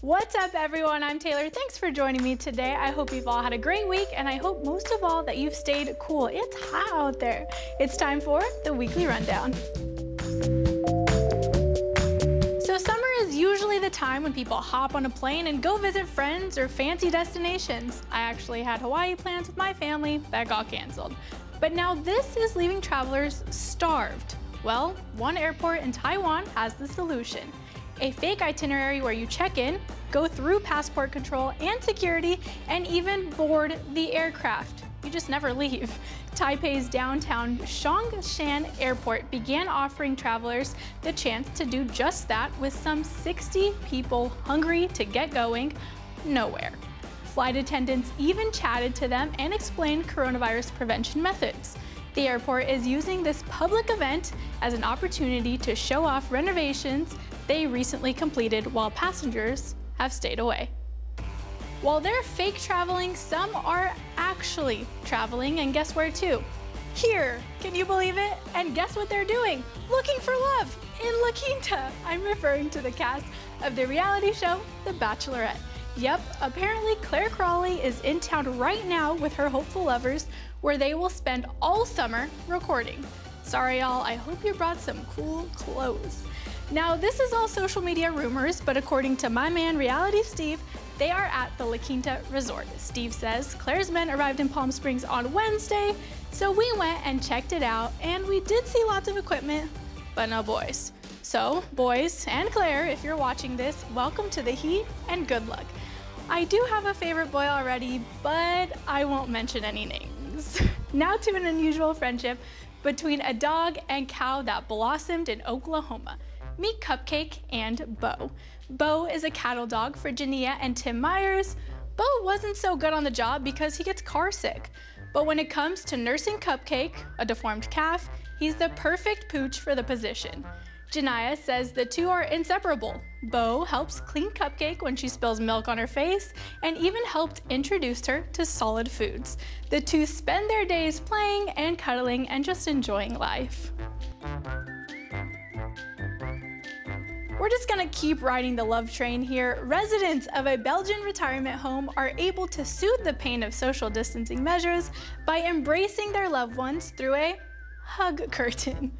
What's up, everyone? I'm Taylor. Thanks for joining me today. I hope you've all had a great week, and I hope most of all that you've stayed cool. It's hot out there. It's time for the weekly rundown. So, summer is usually the time when people hop on a plane and go visit friends or fancy destinations. I actually had Hawaii plans with my family that got canceled. But now this is leaving travelers starved. Well, one airport in Taiwan has the solution a fake itinerary where you check in, go through passport control and security, and even board the aircraft. You just never leave. Taipei's downtown Songshan Airport began offering travelers the chance to do just that with some 60 people hungry to get going nowhere. Flight attendants even chatted to them and explained coronavirus prevention methods. The airport is using this public event as an opportunity to show off renovations they recently completed while passengers have stayed away. While they're fake traveling, some are actually traveling, and guess where to? Here, can you believe it? And guess what they're doing? Looking for love in La Quinta. I'm referring to the cast of the reality show, The Bachelorette. Yep, apparently Clare Crawley is in town right now with her hopeful lovers, where they will spend all summer recording. Sorry, y'all, I hope you brought some cool clothes. Now, this is all social media rumors, but according to my man Reality Steve, they are at the La Quinta Resort. Steve says Clare's men arrived in Palm Springs on Wednesday, so we went and checked it out, and we did see lots of equipment, but no boys. So, boys and Clare, if you're watching this, welcome to the heat and good luck. I do have a favorite boy already, but I won't mention any names. now to an unusual friendship between a dog and cow that blossomed in Oklahoma. Meet Cupcake and Bo. Bo is a cattle dog for Jania and Tim Myers. Bo wasn't so good on the job because he gets car sick. But when it comes to nursing Cupcake, a deformed calf, he's the perfect pooch for the position. Janaya says the two are inseparable. Bo helps clean Cupcake when she spills milk on her face and even helped introduce her to solid foods. The two spend their days playing and cuddling and just enjoying life. We're just gonna keep riding the love train here. Residents of a Belgian retirement home are able to soothe the pain of social distancing measures by embracing their loved ones through a hug curtain.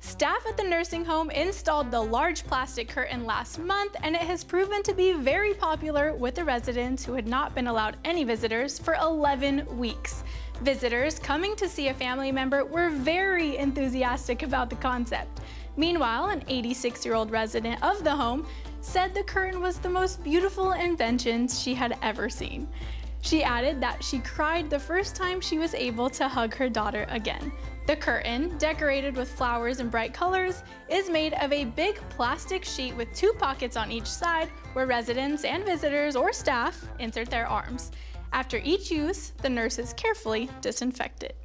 Staff at the nursing home installed the large plastic curtain last month and it has proven to be very popular with the residents who had not been allowed any visitors for 11 weeks. Visitors coming to see a family member were very enthusiastic about the concept. Meanwhile, an 86-year-old resident of the home said the curtain was the most beautiful invention she had ever seen. She added that she cried the first time she was able to hug her daughter again. The curtain, decorated with flowers and bright colors, is made of a big plastic sheet with two pockets on each side where residents and visitors or staff insert their arms. After each use, the nurses carefully disinfect it.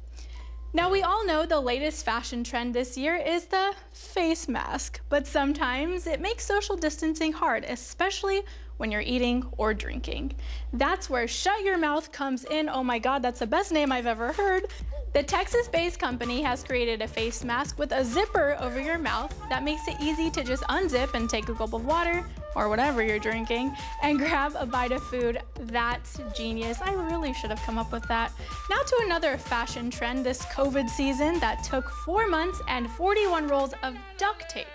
Now we all know the latest fashion trend this year is the face mask, but sometimes it makes social distancing hard, especially when you're eating or drinking. That's where Shut Your Mouth comes in. Oh my God, that's the best name I've ever heard. The Texas-based company has created a face mask with a zipper over your mouth that makes it easy to just unzip and take a gulp of water or whatever you're drinking and grab a bite of food. That's genius. I really should have come up with that. Now to another fashion trend this COVID season that took four months and 41 rolls of duct tape.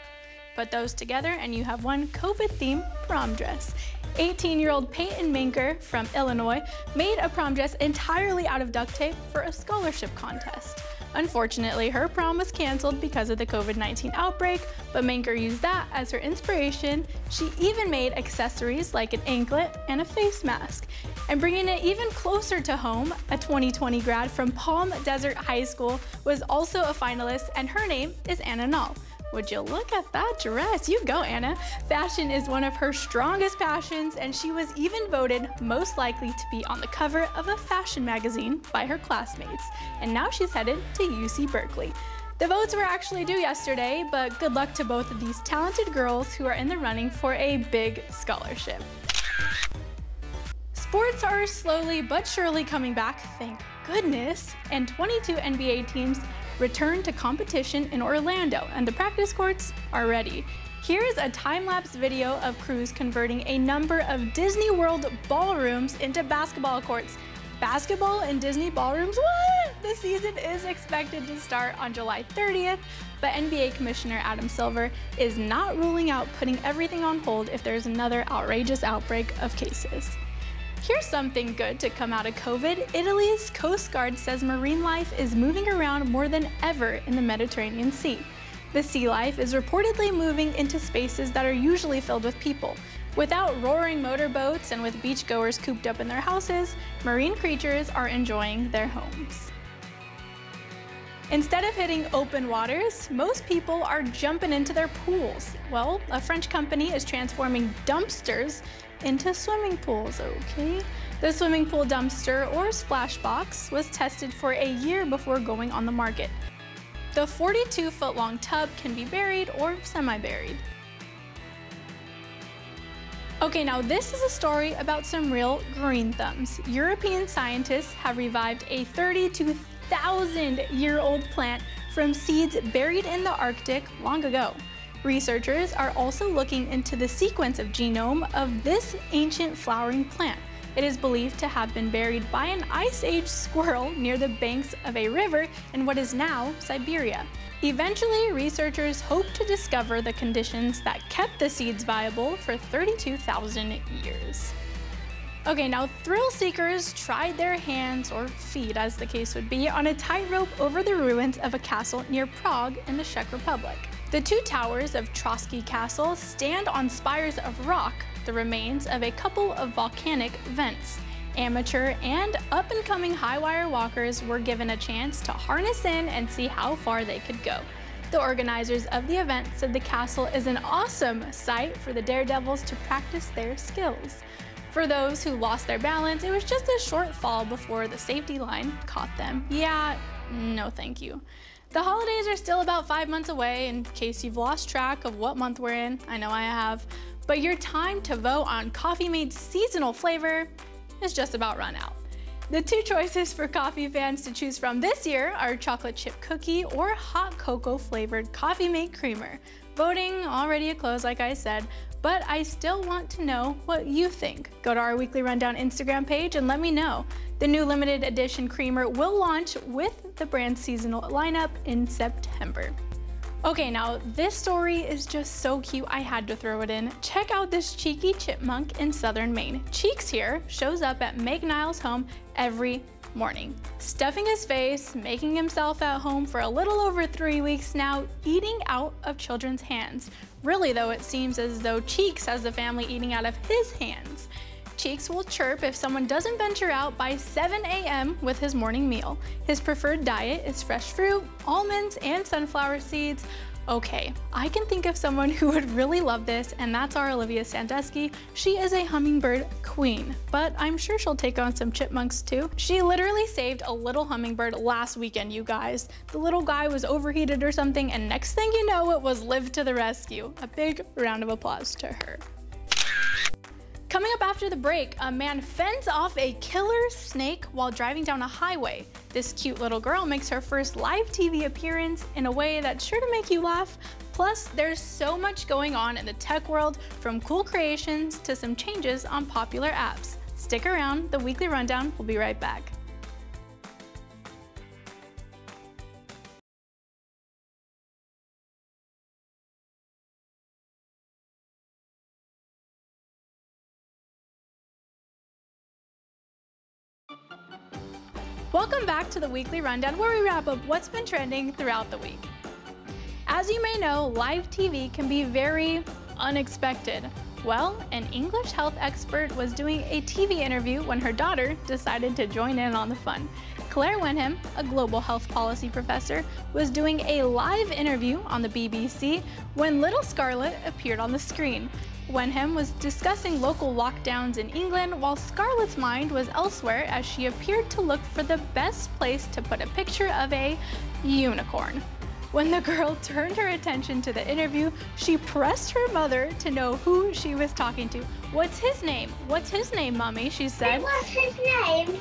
Put those together and you have one COVID-themed prom dress. 18-year-old Peyton Manker from Illinois made a prom dress entirely out of duct tape for a scholarship contest. Unfortunately, her prom was canceled because of the COVID-19 outbreak, but Manker used that as her inspiration. She even made accessories like an anklet and a face mask. And bringing it even closer to home, a 2020 grad from Palm Desert High School was also a finalist, and her name is Anna Nall. Would you look at that dress? You go, Anna. Fashion is one of her strongest passions, and she was even voted most likely to be on the cover of a fashion magazine by her classmates. And now she's headed to UC Berkeley. The votes were actually due yesterday, but good luck to both of these talented girls who are in the running for a big scholarship. Sports are slowly but surely coming back, thank goodness, and 22 NBA teams return to competition in Orlando, and the practice courts are ready. Here's a time-lapse video of crews converting a number of Disney World ballrooms into basketball courts. Basketball in Disney ballrooms? What? The season is expected to start on July 30th, but NBA Commissioner Adam Silver is not ruling out putting everything on hold if there's another outrageous outbreak of cases. Here's something good to come out of COVID. Italy's Coast Guard says marine life is moving around more than ever in the Mediterranean Sea. The sea life is reportedly moving into spaces that are usually filled with people. Without roaring motorboats and with beachgoers cooped up in their houses, marine creatures are enjoying their homes. Instead of hitting open waters, most people are jumping into their pools. Well, a French company is transforming dumpsters into swimming pools, okay? The swimming pool dumpster, or splash box, was tested for a year before going on the market. The 42 foot long tub can be buried or semi-buried. Okay, now this is a story about some real green thumbs. European scientists have revived a 32,000 year old plant from seeds buried in the Arctic long ago. Researchers are also looking into the sequence of genome of this ancient flowering plant. It is believed to have been buried by an Ice Age squirrel near the banks of a river in what is now Siberia. Eventually, researchers hope to discover the conditions that kept the seeds viable for 32,000 years. Okay, now thrill seekers tried their hands, or feet as the case would be, on a tightrope over the ruins of a castle near Prague in the Czech Republic. The two towers of Trosky Castle stand on spires of rock, the remains of a couple of volcanic vents. Amateur and up-and-coming high wire walkers were given a chance to harness in and see how far they could go. The organizers of the event said the castle is an awesome site for the daredevils to practice their skills. For those who lost their balance, it was just a short fall before the safety line caught them. Yeah, no thank you. The holidays are still about five months away in case you've lost track of what month we're in. I know I have. But your time to vote on Coffee Mate's seasonal flavor is just about run out. The two choices for coffee fans to choose from this year are chocolate chip cookie or hot cocoa flavored Coffee Mate Creamer. Voting already a close like I said, but I still want to know what you think. Go to our Weekly Rundown Instagram page and let me know. The new limited edition creamer will launch with the brand's seasonal lineup in September. Okay, now this story is just so cute, I had to throw it in. Check out this cheeky chipmunk in southern Maine. Cheeks here shows up at Meg Niles' home every morning, stuffing his face, making himself at home for a little over three weeks now, eating out of children's hands. Really though, it seems as though Cheeks has the family eating out of his hands. Cheeks will chirp if someone doesn't venture out by 7 a.m. with his morning meal. His preferred diet is fresh fruit, almonds, and sunflower seeds. Okay, I can think of someone who would really love this, and that's our Olivia Sandusky. She is a hummingbird queen, but I'm sure she'll take on some chipmunks too. She literally saved a little hummingbird last weekend, you guys. The little guy was overheated or something, and next thing you know, it was Liv to the rescue. A big round of applause to her. Coming up after the break, a man fends off a killer snake while driving down a highway. This cute little girl makes her first live TV appearance in a way that's sure to make you laugh. Plus, there's so much going on in the tech world, from cool creations to some changes on popular apps. Stick around, the weekly rundown will be right back. Back to the weekly rundown where we wrap up what's been trending throughout the week. As you may know, live TV can be very unexpected. Well, an English health expert was doing a TV interview when her daughter decided to join in on the fun. Clare Wenham, a global health policy professor, was doing a live interview on the BBC when little Scarlett appeared on the screen. Wenham was discussing local lockdowns in England while Scarlett's mind was elsewhere as she appeared to look for the best place to put a picture of a unicorn. When the girl turned her attention to the interview, she pressed her mother to know who she was talking to. What's his name? What's his name, Mommy? She said. What's his name?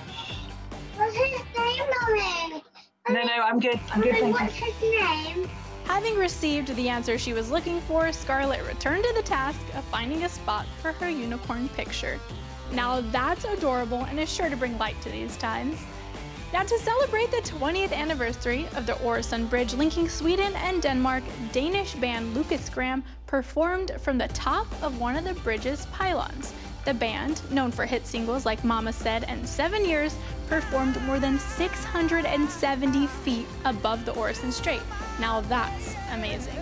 What's his name, Mommy? No, no, I'm good. I'm good, thank what's his name? Having received the answer she was looking for, Scarlett returned to the task of finding a spot for her unicorn picture. Now that's adorable and is sure to bring light to these times. Now to celebrate the 20th anniversary of the Øresund Bridge linking Sweden and Denmark, Danish band Lukas Graham performed from the top of one of the bridge's pylons. The band, known for hit singles like Mama Said and Seven Years, performed more than 670 feet above the Øresund Strait. Now that's amazing.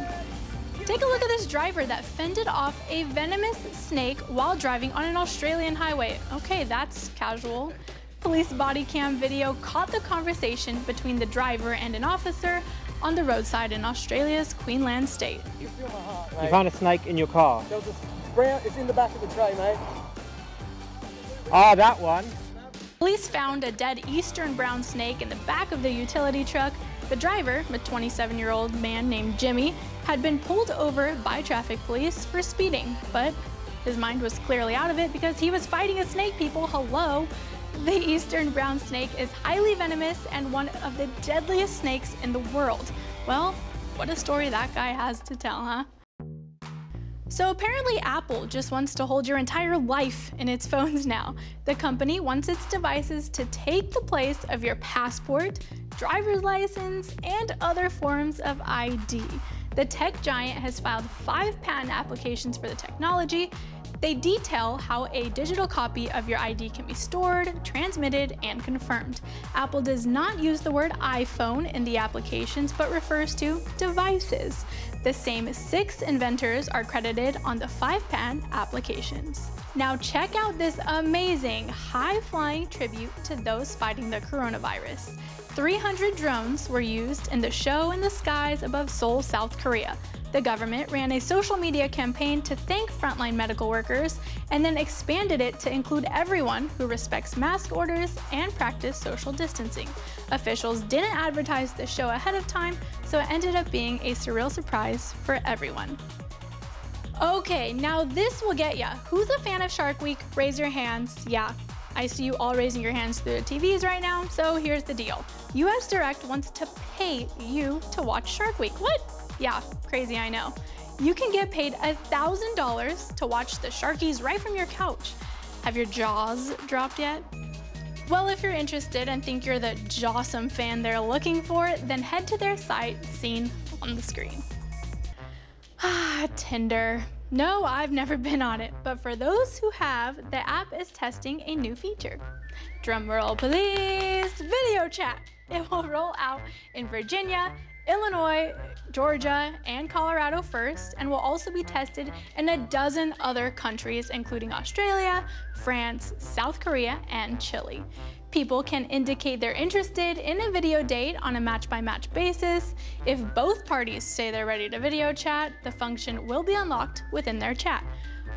Take a look at this driver that fended off a venomous snake while driving on an Australian highway. Okay, that's casual. Police body cam video caught the conversation between the driver and an officer on the roadside in Australia's Queensland state. You feel my heart, You found a snake in your car. There was a brown, it's in the back of the tray, mate. Ah, that one. Police found a dead eastern brown snake in the back of the utility truck. The driver, a 27 year old man named Jimmy, had been pulled over by traffic police for speeding, but his mind was clearly out of it because he was fighting a snake, people. Hello. The eastern brown snake is highly venomous and one of the deadliest snakes in the world. Well, what a story that guy has to tell, huh? So apparently Apple just wants to hold your entire life in its phones now. The company wants its devices to take the place of your passport, driver's license, and other forms of ID. The tech giant has filed five patent applications for the technology. They detail how a digital copy of your ID can be stored, transmitted, and confirmed. Apple does not use the word iPhone in the applications, but refers to devices. The same six inventors are credited on the five patent applications. Now check out this amazing high-flying tribute to those fighting the coronavirus. 300 drones were used in the show in the skies above Seoul, South Korea. The government ran a social media campaign to thank frontline medical workers and then expanded it to include everyone who respects mask orders and practice social distancing. Officials didn't advertise the show ahead of time, so it ended up being a surreal surprise for everyone. Okay, now this will get ya. Who's a fan of Shark Week? Raise your hands. Yeah, I see you all raising your hands through the TVs right now, so here's the deal. US Direct wants to pay you to watch Shark Week. What? Yeah, crazy, I know. You can get paid $1,000 to watch the Sharkies right from your couch. Have your jaws dropped yet? Well, if you're interested and think you're the Jawsome fan they're looking for, then head to their site seen on the screen. Ah, Tinder. No, I've never been on it, but for those who have, the app is testing a new feature. Drumroll please, video chat. It will roll out in Virginia, Illinois, Georgia, and Colorado first, and will also be tested in a dozen other countries, including Australia, France, South Korea, and Chile. People can indicate they're interested in a video date on a match by match basis. If both parties say they're ready to video chat, the function will be unlocked within their chat.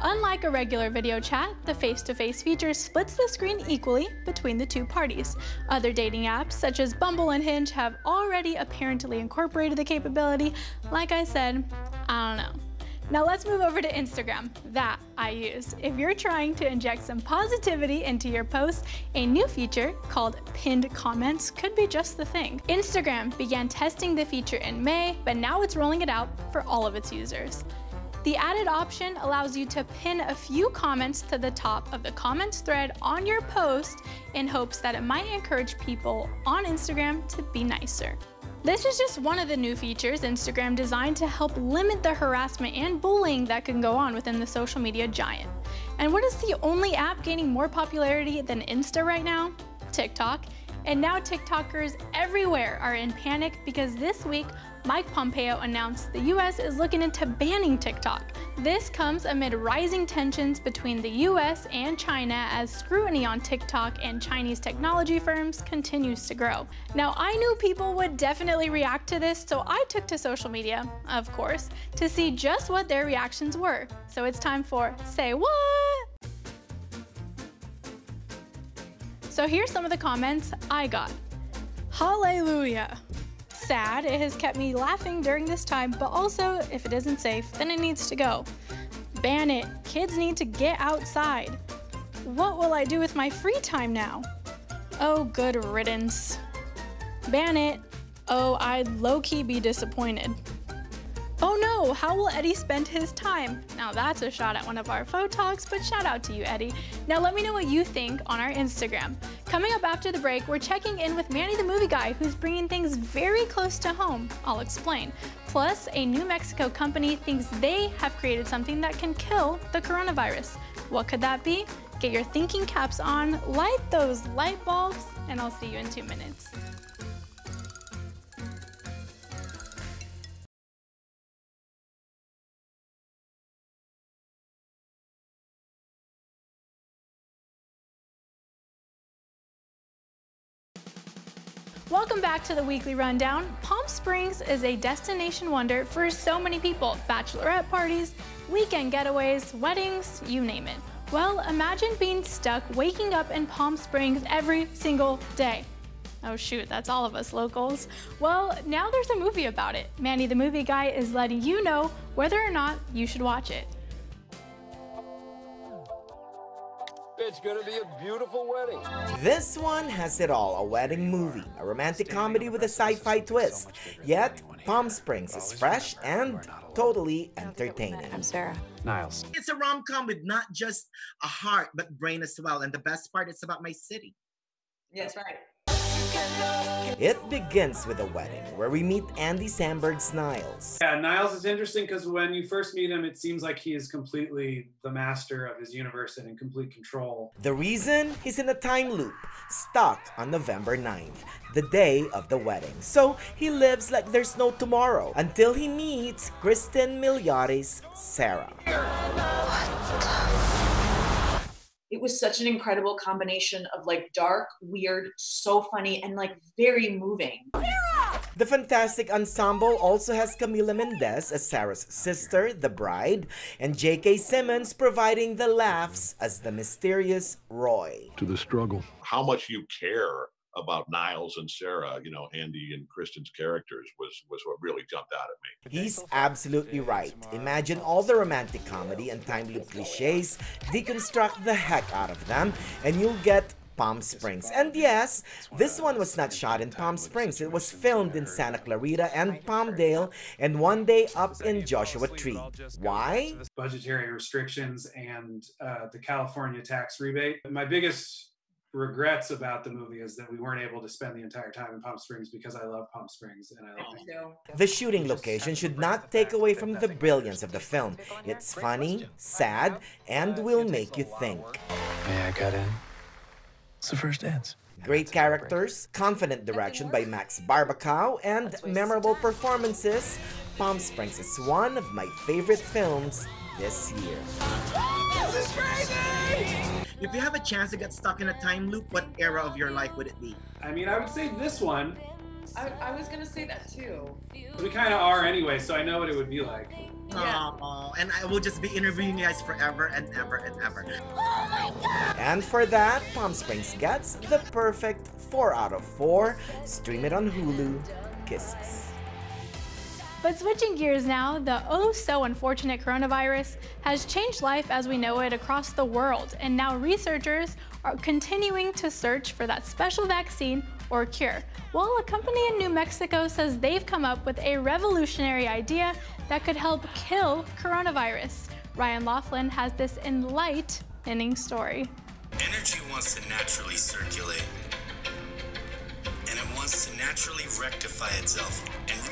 Unlike a regular video chat, the face-to-face feature splits the screen equally between the two parties. Other dating apps, such as Bumble and Hinge, have already apparently incorporated the capability. Like I said, I don't know. Now let's move over to Instagram. That I use. If you're trying to inject some positivity into your post, a new feature called pinned comments could be just the thing. Instagram began testing the feature in May, but now it's rolling it out for all of its users. The added option allows you to pin a few comments to the top of the comments thread on your post in hopes that it might encourage people on Instagram to be nicer. This is just one of the new features Instagram designed to help limit the harassment and bullying that can go on within the social media giant. And what is the only app gaining more popularity than Insta right now? TikTok. And now TikTokers everywhere are in panic because this week Mike Pompeo announced the US is looking into banning TikTok. This comes amid rising tensions between the US and China as scrutiny on TikTok and Chinese technology firms continues to grow. Now, I knew people would definitely react to this, so I took to social media, of course, to see just what their reactions were. So it's time for Say What? So here's some of the comments I got. Hallelujah. Sad, it has kept me laughing during this time, but also, if it isn't safe, then it needs to go. Ban it. Kids need to get outside. What will I do with my free time now? Oh, good riddance. Ban it. Oh, I'd low key be disappointed. Oh no, how will Eddie spend his time? Now that's a shot at one of our photogs, but shout out to you, Eddie. Now let me know what you think on our Instagram. Coming up after the break, we're checking in with Manny the Movie Guy, who's bringing things very close to home. I'll explain. Plus, a New Mexico company thinks they have created something that can kill the coronavirus. What could that be? Get your thinking caps on, light those light bulbs, and I'll see you in two minutes. Welcome back to the weekly rundown. Palm Springs is a destination wonder for so many people bachelorette parties, weekend getaways, weddings, you name it. Well, imagine being stuck waking up in Palm Springs every single day. Oh shoot, that's all of us locals. Well, now there's a movie about it. Manny the Movie Guy is letting you know whether or not you should watch it. It's gonna be a beautiful wedding. This one has it all a wedding movie, a romantic comedy with a sci fi twist. Yet, Palm Springs is fresh and totally entertaining. I'm Sarah. Niles. It's a rom com with not just a heart, but brain as well. And the best part, it's about my city. Yes, right. It begins with a wedding where we meet Andy Samberg's Niles. Yeah, Niles is interesting because when you first meet him, it seems like he is completely the master of his universe and in complete control. The reason he's in a time loop, stuck on November 9th, the day of the wedding. So he lives like there's no tomorrow until he meets Cristin Milioti's Sarah. It was such an incredible combination of like dark, weird, so funny, and like very moving. The fantastic ensemble also has Camila Mendes as Sarah's sister, the bride, and J.K. Simmons providing the laughs as the mysterious Roy. to the struggle. how much you care about Niles and Sarah, you know, Andy and Cristin's characters was was what really jumped out at me. He's absolutely right. Imagine all the romantic comedy and time loop cliches, deconstruct the heck out of them, and you'll get Palm Springs. And yes, this one was not shot in Palm Springs. It was filmed in Santa Clarita and Palmdale, and one day up in Joshua Tree. Why? Budgetary restrictions and uh, the California tax rebate. My biggest regrets about the movie is that we weren't able to spend the entire time in Palm Springs because I love Palm Springs and I love The shooting location should not take away from the brilliance of the film. It's funny, sad, and will make you think. May I cut in? It's the first dance. Great characters, confident direction by Max Barbakow, and memorable performances, Palm Springs is one of my favorite films this year. If you have a chance to get stuck in a time loop, what era of your life would it be? I mean, I would say this one. I, I was gonna say that too. We kind of are anyway, so I know what it would be like. Yeah. Oh, and I will just be interviewing you guys forever and ever and ever. Oh my god! And for that, Palm Springs gets the perfect 4 out of 4. Stream it on Hulu. Kisses. But switching gears now, the oh so unfortunate coronavirus has changed life as we know it across the world, and now researchers are continuing to search for that special vaccine or cure. Well, a company in New Mexico says they've come up with a revolutionary idea that could help kill coronavirus. Ryan Laughlin has this enlightening story. Energy wants to naturally circulate, and it wants to naturally rectify itself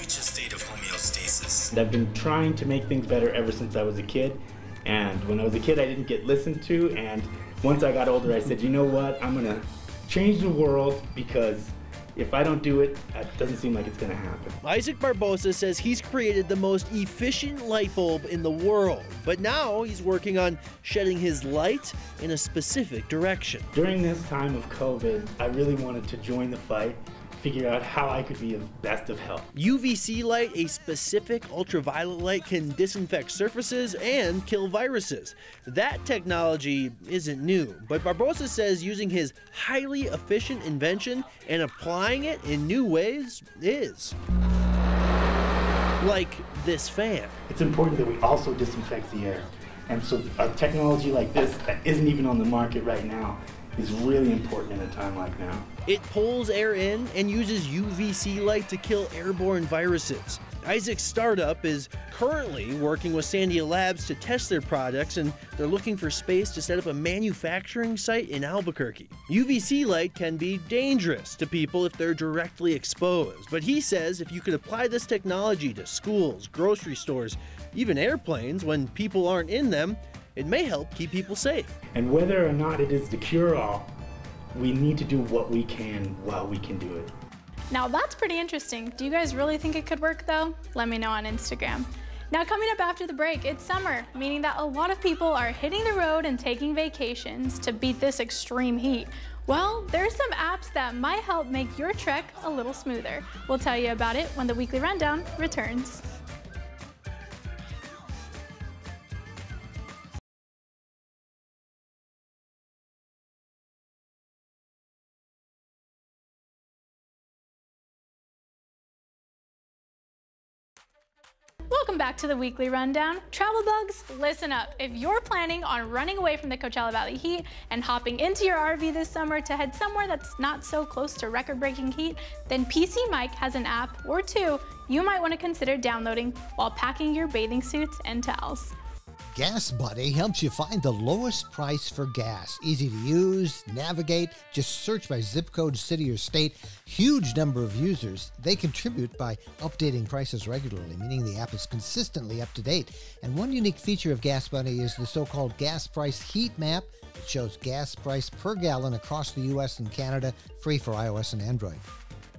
reach a state of homeostasis. I've been trying to make things better ever since I was a kid. And when I was a kid, I didn't get listened to. And once I got older, I said, you know what? I'm going to change the world because if I don't do it, it doesn't seem like it's going to happen. Isaac Barbosa says he's created the most efficient light bulb in the world, but now he's working on shedding his light in a specific direction. During this time of COVID, I really wanted to join the fight, figure out how I could be of best of help. UVC light, a specific ultraviolet light, can disinfect surfaces and kill viruses. That technology isn't new, but Barbosa says using his highly efficient invention and applying it in new ways is. Like this fan. It's important that we also disinfect the air. And so a technology like this that isn't even on the market right now is really important in a time like now. It pulls air in and uses UVC light to kill airborne viruses. Isaac's startup is currently working with Sandia Labs to test their products, and they're looking for space to set up a manufacturing site in Albuquerque. UVC light can be dangerous to people if they're directly exposed, but he says if you could apply this technology to schools, grocery stores, even airplanes when people aren't in them, it may help keep people safe. And whether or not it is the cure all, we need to do what we can while we can do it. Now that's pretty interesting. Do you guys really think it could work though? Let me know on Instagram. Now coming up after the break, it's summer, meaning that a lot of people are hitting the road and taking vacations to beat this extreme heat. Well, there's some apps that might help make your trek a little smoother. We'll tell you about it when the weekly rundown returns. Welcome back to the weekly rundown. Travel bugs, listen up. If you're planning on running away from the Coachella Valley heat and hopping into your RV this summer to head somewhere that's not so close to record breaking heat, then PC Mike has an app or two you might want to consider downloading while packing your bathing suits and towels. Gas Buddy helps you find the lowest price for gas. Easy to use, navigate, just search by zip code, city, or state. Huge number of users. They contribute by updating prices regularly, meaning the app is consistently up to date. And one unique feature of Gas Buddy is the so called gas price heat map. It shows gas price per gallon across the US and Canada, free for iOS and Android.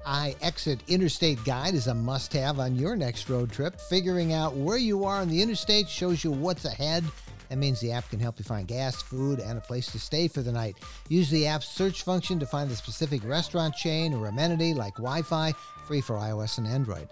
iExit Interstate Guide is a must have on your next road trip. Figuring out where you are on the interstate shows you what's ahead. That means the app can help you find gas, food, and a place to stay for the night. Use the app's search function to find the specific restaurant chain or amenity like Wi Fi, free for iOS and Android.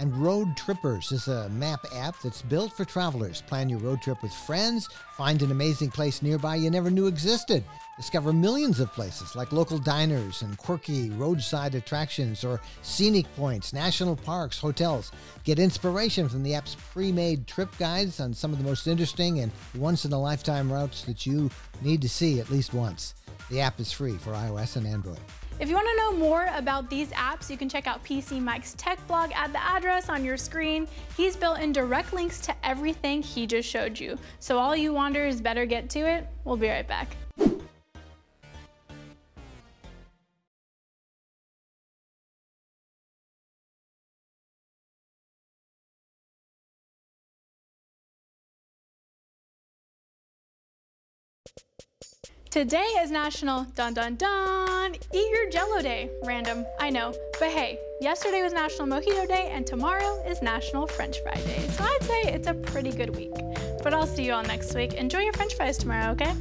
And Road Trippers is a map app that's built for travelers. Plan your road trip with friends, find an amazing place nearby you never knew existed. Discover millions of places like local diners and quirky roadside attractions or scenic points, national parks, hotels. Get inspiration from the app's pre made trip guides on some of the most interesting and once in a lifetime routes that you need to see at least once. The app is free for iOS and Android. If you want to know more about these apps, you can check out PC Mike's tech blog at the address on your screen. He's built in direct links to everything he just showed you. So all you wanderers better get to it. We'll be right back. Today is National Dun Dun Dun Eat Your Jello Day. Random, I know. But hey, yesterday was National Mojito Day and tomorrow is National French Fry Day. So I'd say it's a pretty good week. But I'll see you all next week. Enjoy your french fries tomorrow, okay?